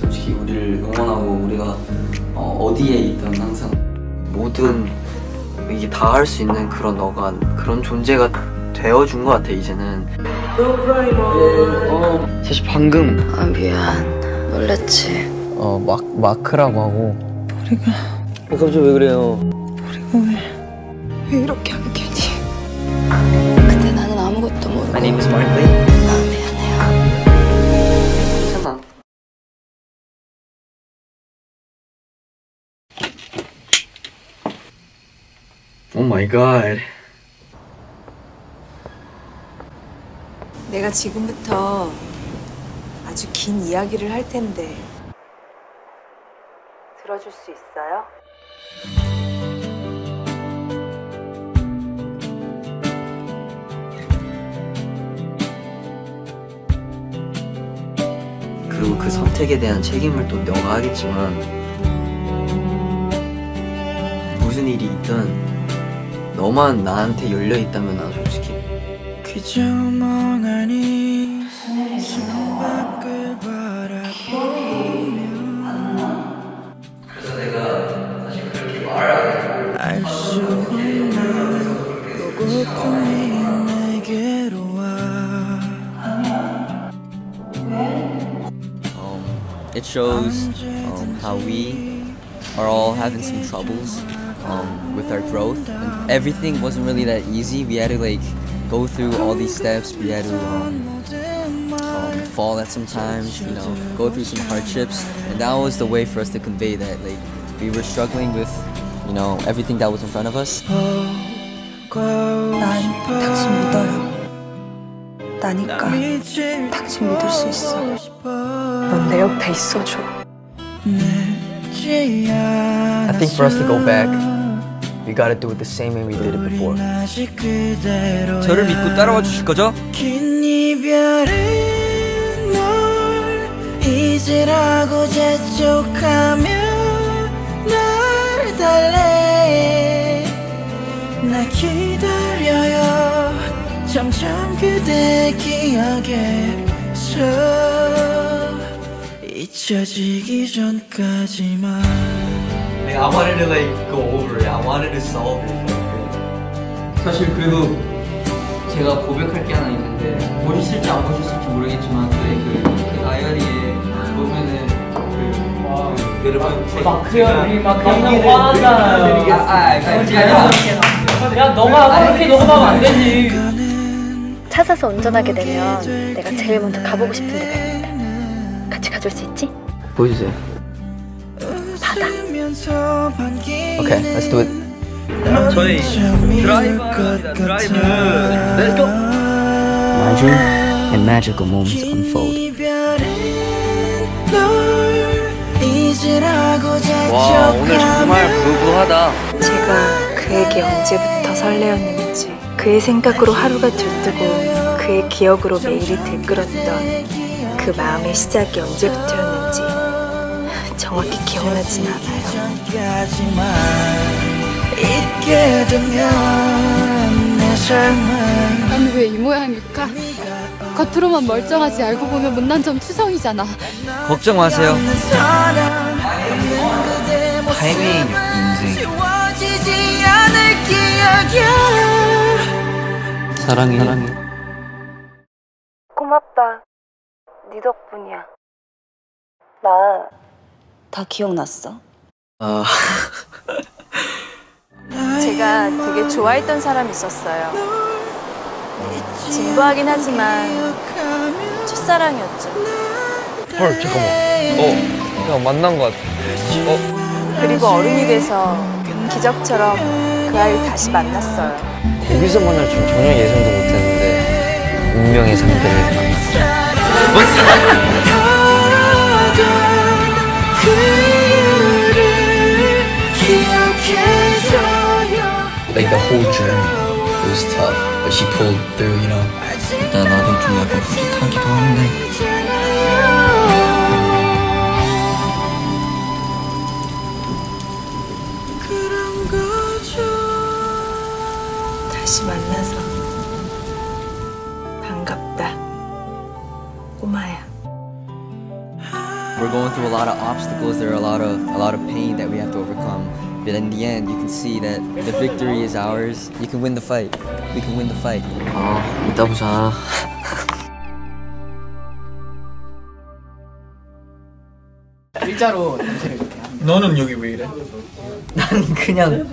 솔직히 우리를 응원하고 우리가 어, 디에 있든 항상 모든 이게 다 할 수 있는 그런 너가 그런 존재가 되어준 것 같아 이제는. 어, 사실 방금 아 미안. 놀랬지. 어 마, 마크라고 하고. 머리가 어, 갑자기 왜 그래요? 왜 이렇게 하게 되니 그때 나는 아무것도 모르고. My name is Markley Oh my God 내가 지금부터 아주 긴 이야기를 할 텐데 들어줄 수 있어요? 그리고 그 선택에 대한 책임을 또 너가 하겠지만 무슨 일이 있든 너만 나한테 열려 있다면 난 솔직히. 그저 멍하니 창밖을 바라보며 그래서 내가 사실 그렇게 말을 안 하고 알수 없는 보고픔이 내게로 와 it shows um, how we are all having some troubles um, with our growth. And everything wasn't really that easy. We had to like go through all these steps. We had to um, um, fall at some times, you know, go through some hardships. And that was the way for us to convey that like we were struggling with, you know, everything that was in front of us. 난 당신 믿어요 나니까 당신 믿을 수 있어 넌 내 옆에 있어줘 I think for us to go back we gotta do it the same way we did it before. 저를 믿고 따라와 주실 거죠? 긴 이별은 널 잊으라고 재촉하며 날 달래. 나 기다려요. 점점 그대 기억에서 잊혀지기 전까지만 Like, I wanted to like go over it. I wanted to solve it. 사실 그리고 제가 고백할 게 하나 있는데 보셨을지 안 보셨을지 모르겠지만 저희 그, 그 다이어리에 보면은 그, 그 여러분 마크 형이 마크 형이 화나잖아요. 야 너가 그렇게 녹음하면 안 되지. 찾아서 운전하게 되면 내가 제일 먼저 가보고 싶은 데가 있는데 같이 가줄 수 있지? 보여주세요. 바다. Okay, let's do it. 저희 드라이브. 드라이브. Let's go. Imagine and magical moments unfold. 와 오늘 정말 부부하다. 제가 그에게 언제부터 설레었는지 그의 생각으로 하루가 들뜨고 그의 기억으로 매일이 들끓었던 그 마음의 시작이 언제부터였는지 정확히 기억나진 않아요. 나는 왜이 모양일까? 겉으로만 멀쩡하지 알고 보면 못난 점 투성이잖아. 걱정 마세요. 타이밍 인생. 사랑해. 사랑해. 고맙다. 네 덕분이야. 나 다 기억났어 아 제가 되게 좋아했던 사람이 있었어요. 진부하긴 하지만 첫사랑이었죠. 헐 잠깐만 어 그냥 만난 것 같아 어 그리고 어른이 돼서 기적처럼 그 아이를 다시 만났어요. 거기서 만날 줄 전혀 예상도 못했는데 운명의 상대를 만났어 Like the whole journey was tough, but she pulled through, you know. 일단 나도 좀 약간 뿌듯하기도 한데 그런 거죠 다시 만나서 반갑다. 꼬마야. 아 we're going through a lot of obstacles. There are a lot of a lot of pain that we have to overcome. But in the end, you can see that the victory is ours. You can win the fight. We can win the fight. 아 이따 보자 일자로 단체를 이렇게 하는 너는 여기 왜 이래? 난 그냥